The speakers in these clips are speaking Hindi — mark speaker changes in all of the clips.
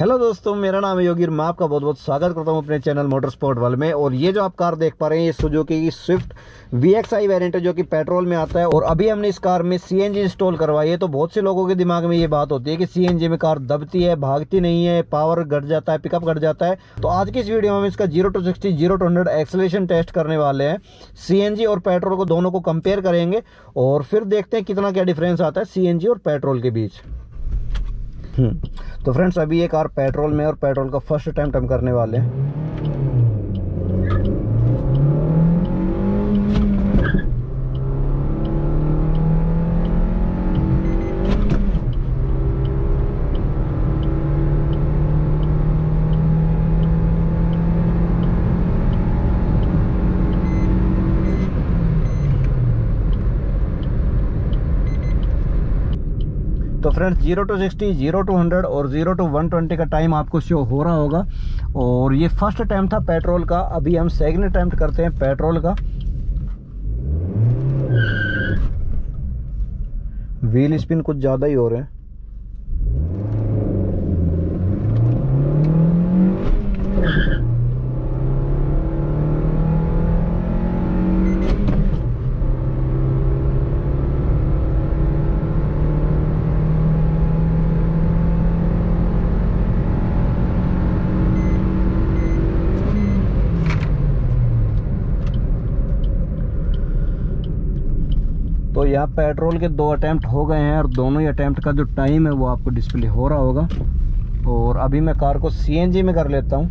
Speaker 1: हेलो दोस्तों, मेरा नाम है योगी मैं आपका बहुत बहुत स्वागत करता हूँ अपने चैनल मोटर स्पोर्ट वाले में और ये जो आप कार देख पा रहे हैं, ये सुजुकी की Swift V X I variant है जो कि पेट्रोल में आता है और अभी हमने इस कार में सीएनजी इंस्टॉल करवाई है तो बहुत से लोगों के दिमाग में ये बात होती है कि सीएनजी में कार दबती है, भागती नहीं है पावर घट जाता है पिकअप घट जाता है। तो आज की इस वीडियो में हम इसका zero to sixty zero to hundred acceleration test करने वाले हैं। सी एन जी और पेट्रोल को दोनों को कंपेयर करेंगे और फिर देखते हैं कितना क्या डिफरेंस आता है सी एन जी और पेट्रोल के बीच। तो फ्रेंड्स, अभी ये कार पेट्रोल में और पेट्रोल का फ़र्स्ट अटैम्प्ट हम करने वाले हैं। तो friends zero to sixty zero to hundred और ज़ीरो टू वन ट्वेंटी का टाइम आपको शो हो रहा होगा। और ये फ़र्स्ट अटैम्प था पेट्रोल का, अभी हम सेकेंड अटैम्प्ट करते हैं पेट्रोल का। व्हील स्पिन कुछ ज़्यादा ही हो रहे हैं। तो यहाँ पेट्रोल के दो अटैम्प्ट हो गए हैं और दोनों ही अटैम्प्ट का जो टाइम है वो आपको डिस्प्ले हो रहा होगा। और अभी मैं कार को सीएनजी में कर लेता हूँ।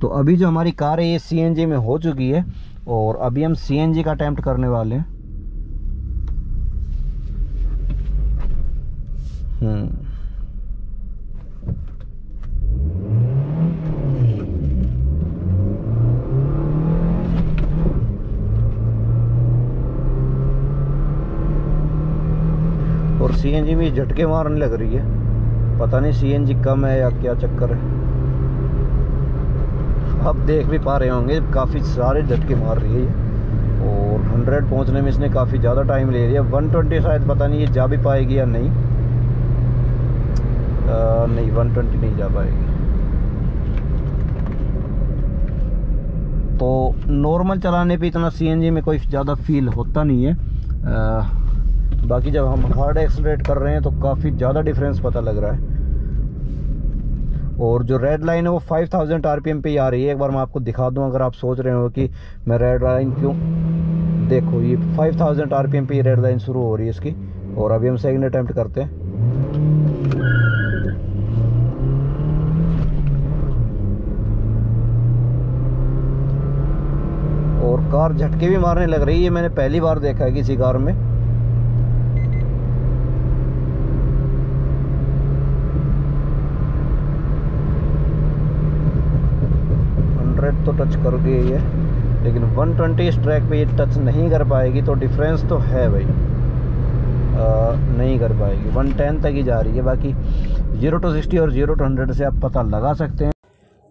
Speaker 1: तो अभी जो हमारी कार है, ये सीएनजी में हो चुकी है और अभी हम सीएनजी का अटैम्प्ट करने वाले हैं। हम्म। और सीएनजी में झटके मारने लग रही है। पता नहीं सीएनजी कम है या क्या चक्कर है। आप देख भी पा रहे होंगे काफ़ी सारे झटके मार रही है ये। और 100 पहुँचने में इसने काफ़ी ज़्यादा टाइम ले लिया। 120 शायद पता नहीं ये जा भी पाएगी या नहीं। आ, नहीं 120 नहीं जा पाएगी। तो नॉर्मल चलाने पे इतना सीएनजी में कोई ज़्यादा फील होता नहीं है। आ, बाकी जब हम हार्ड एक्सलेट कर रहे हैं तो काफ़ी ज़्यादा डिफरेंस पता लग रहा है। और जो रेड लाइन है वो 5000 आरपीएम पे ही आ रही है। एक बार मैं आपको दिखा दूँ, अगर आप सोच रहे हो कि मैं रेड लाइन क्यों देखो, ये 5000 आरपीएम पे ही रेड लाइन शुरू हो रही है इसकी। और अभी हम सेकंड अटैम्प्ट करते हैं। और कार झटके भी मारने लग रही है। मैंने पहली बार देखा है किसी कार में। हंड्रेड तो टच कर गई है लेकिन 120 इस ट्रैक पर ये टच नहीं कर पाएगी तो डिफरेंस तो है भाई। आ, नहीं कर पाएगी। 110 तक ही जा रही है। बाकी 0 टू सिक्सटी और 0 टू हंड्रेड से आप पता लगा सकते हैं।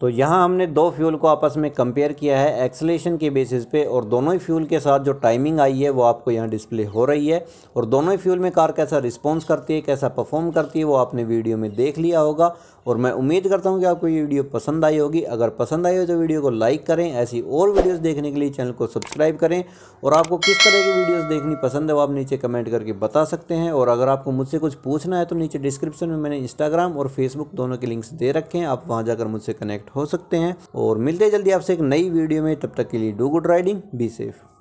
Speaker 1: तो यहाँ हमने दो फ्यूल को आपस में कंपेयर किया है एक्सलेशन के बेसिस पे और दोनों ही फ्यूल के साथ जो टाइमिंग आई है वो आपको यहाँ डिस्प्ले हो रही है। और दोनों ही फ्यूल में कार कैसा रिस्पॉन्स करती है, कैसा परफॉर्म करती है, वो आपने वीडियो में देख लिया होगा। और मैं उम्मीद करता हूँ कि आपको ये वीडियो पसंद आई होगी। अगर पसंद आई हो तो वीडियो को लाइक करें, ऐसी और वीडियोज़ देखने के लिए चैनल को सब्सक्राइब करें। और आपको किस तरह की वीडियोज़ देखनी पसंद है वो आप नीचे कमेंट करके बता सकते हैं। और अगर आपको मुझसे कुछ पूछना है तो नीचे डिस्क्रिप्शन में मैंने इंस्टाग्राम और फेसबुक दोनों के लिंक्स दे रखे हैं। आप वहाँ जाकर मुझसे कनेक्ट हो सकते हैं। और मिलते जल्दी आपसे एक नई वीडियो में। तब तक के लिए do good riding be safe